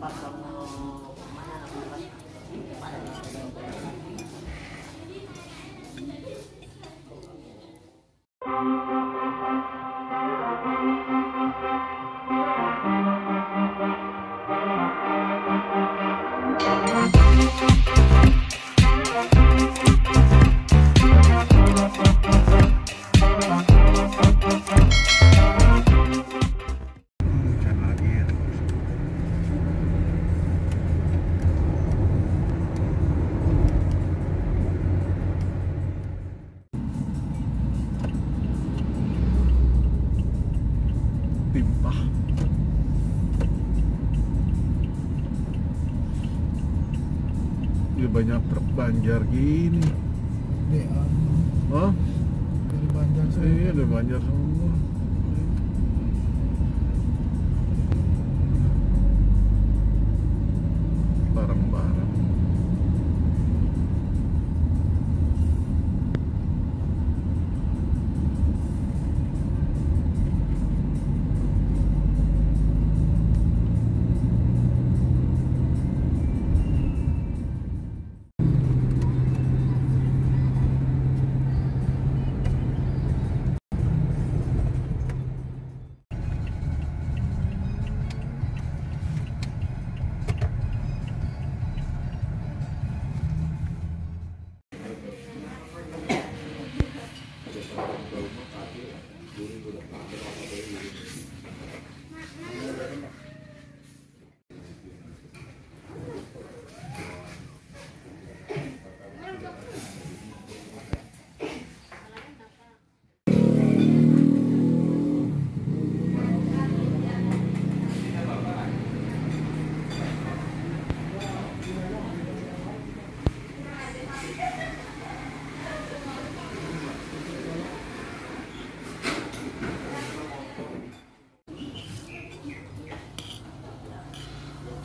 passar banyak truk banjar gini. Di, um, Hah? dari Banjar saya. Iya, ada banjar semua. Barang-barang.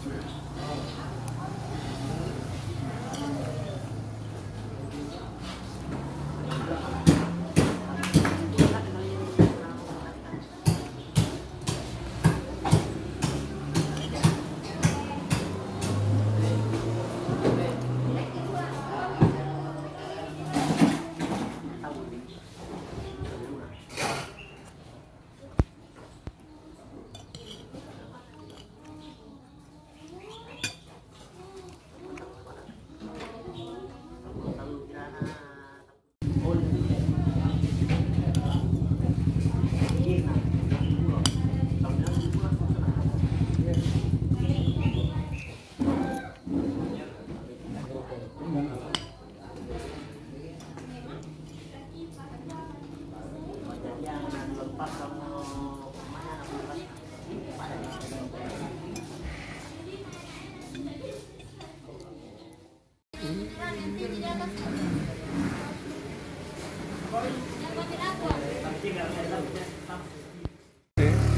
through.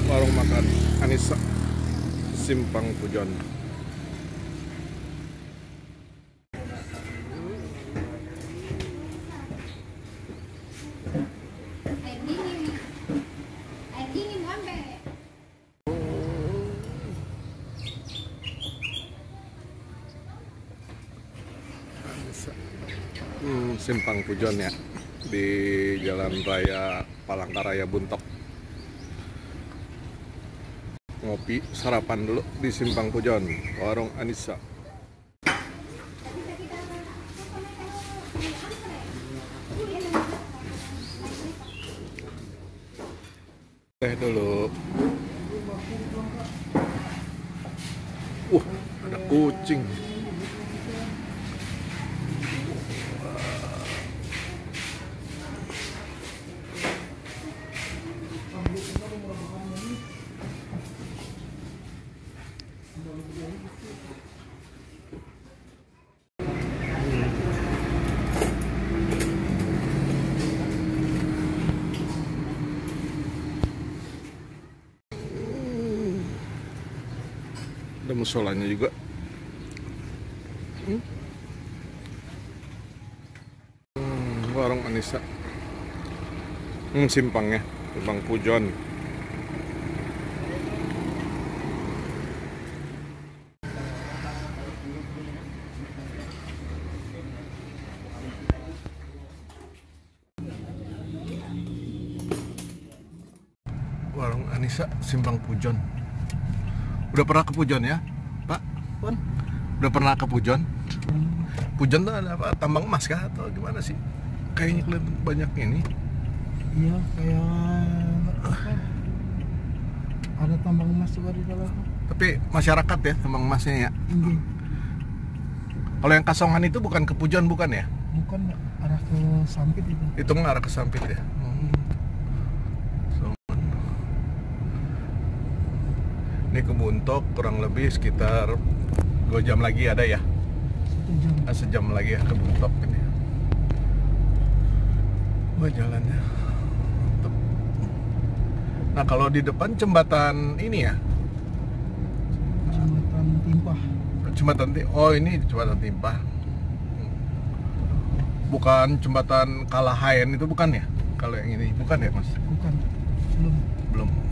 Warung makan Anissa Simpang Pujon. Simpang Pujon ya di Jalan Raya Palangkaraya Buntok. Ngopi sarapan dulu di Simpang Pujon, warung Anissa. Teh dulu. Uh, ada kucing. Ada musolanya juga. Hmm. Hmm, warung Anissa. Hmm, simpang ya, simpang Pujon. Anissa Simpang Pujon. Udah pernah ke Pujon ya, Pak? Pun. Udah pernah ke Pujon? Pujon tuh ada apa? Tambang emas kah atau gimana sih? Kayaknya kelihatan banyak ini. Iya kayak? Ada tambang emas juga di dalam. Tapi masyarakat ya tambang emasnya ya. Ini Kalau yang kasongan itu bukan ke Pujon bukan ya? bukan arah ke Sampit itu. Itu mengarah ke Sampit ya. Hmm. Songan. Ini ke Buntok kurang lebih sekitar 2 jam lagi ada ya. Satu jam. Ah, sejam lagi ya ke Buntok ini. Wah jalannya. Mantap. Nah kalau di depan jembatan ini ya, Jembatan Timpah. jembatan Ti- oh ini jembatan Timpah. Bukan jembatan Kalahayan itu bukan ya? Kalau yang ini bukan ya mas? Bukan. Belum. Belum. Tapi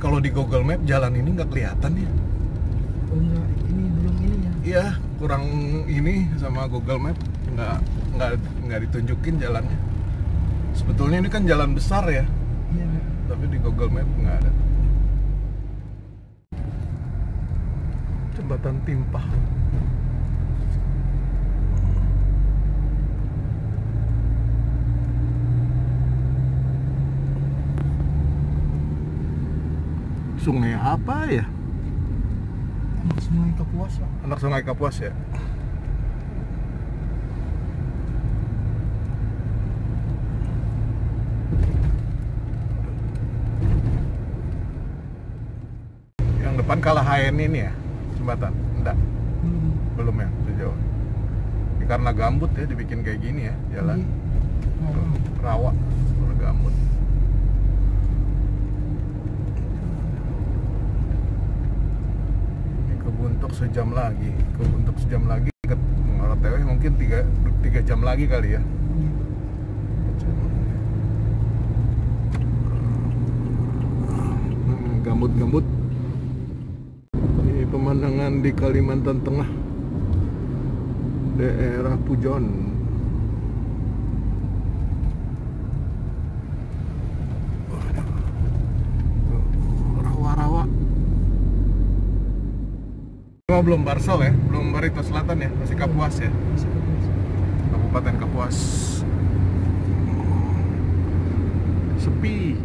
kalau di Google Map jalan ini nggak kelihatan ya? Oh enggak, ini belum ini ya. Iya, kurang ini sama Google Map nggak nggak nggak ditunjukin jalannya. Sebetulnya ini kan jalan besar ya, Iya. tapi di Google Map nggak ada. Jembatan Timpah. Sungai apa ya? Anak Sungai Kapuasa. Anak Sungai Kapuas ya? Yang depan Kalahayan ini ya? Jembatan? Enggak, Belum. belum ya? Sejauh ini karena gambut ya dibikin kayak gini ya jalan oh, rawa karena Buntok sejam lagi. Ke Buntok sejam lagi ke OTW mungkin tiga, tiga jam lagi kali ya. Hmm, gambut-gambut. Ini pemandangan di Kalimantan Tengah daerah Pujon Tuh, rawa-rawa Oh, belum Barsel ya, belum Barito Selatan ya, masih Kapuas ya. Kabupaten Kapuas. Sepi.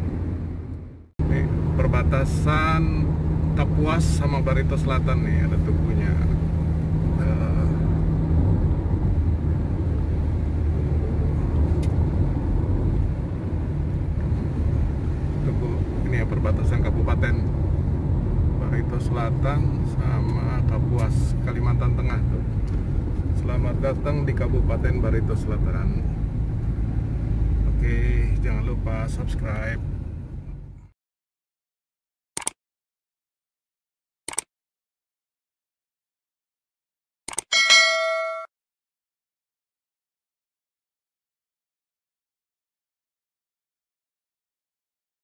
Ini perbatasan Kapuas sama Barito Selatan nih ada tubuhnya. Eh, Tugu ini ya perbatasan kabupaten Barito Selatan sama Kapuas Kalimantan Tengah. Selamat datang di Kabupaten Barito Selatan. Oke, jangan lupa subscribe,